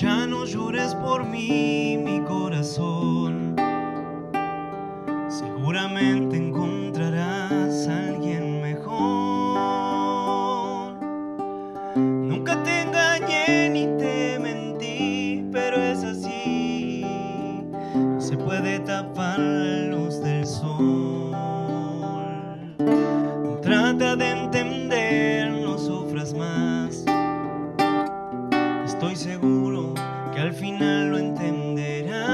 llores por mí, mi corazón. Seguramente encontrarás a alguien mejor. Nunca te engañé ni te mentí, pero es así. No se puede tapar la luz del sol. Trata de entender, no sufras más. Estoy seguro al final lo entenderás.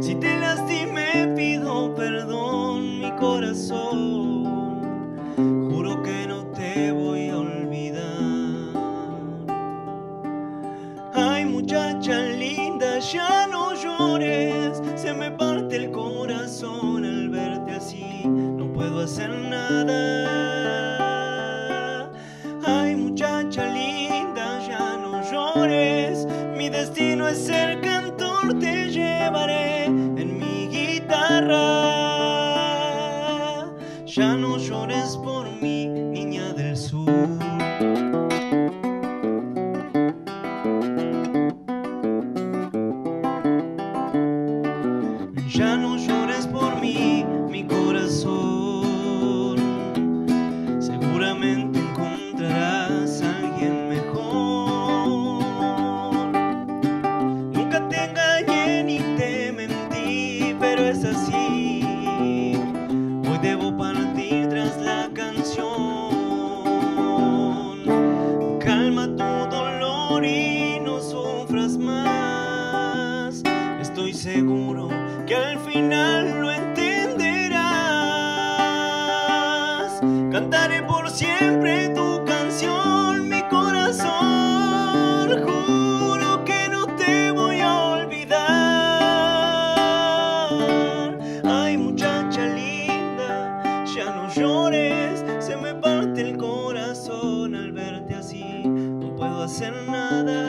Si te lastimé, pido perdón, mi corazón. Juro que no te voy a olvidar. Ay, muchacha linda, ya no llores. Se me parte el corazón al verte así. No puedo hacer nada. Mi destino es ser cantor, te llevaré en mi guitarra. Ya no llores por mí, niña del sur. Ya no llores es así. Hoy debo partir tras la canción. Calma tu dolor y no sufras más. Estoy seguro que al final lo entenderás. hacer nada.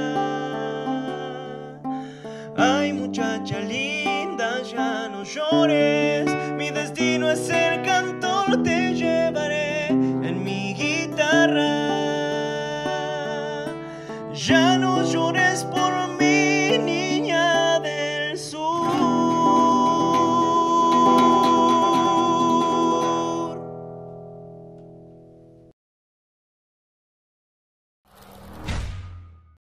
Ay muchacha linda, ya no llores, mi destino es ser cantor, te llevaré en mi guitarra. Ya no llores por